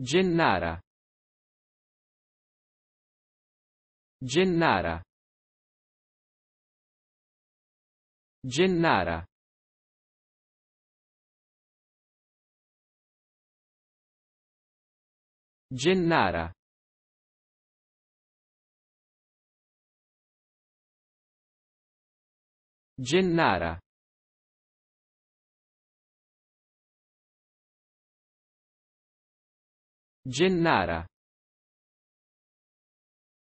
Gennara. Gennara. Gennara. Gennara. Gennara. Gennara.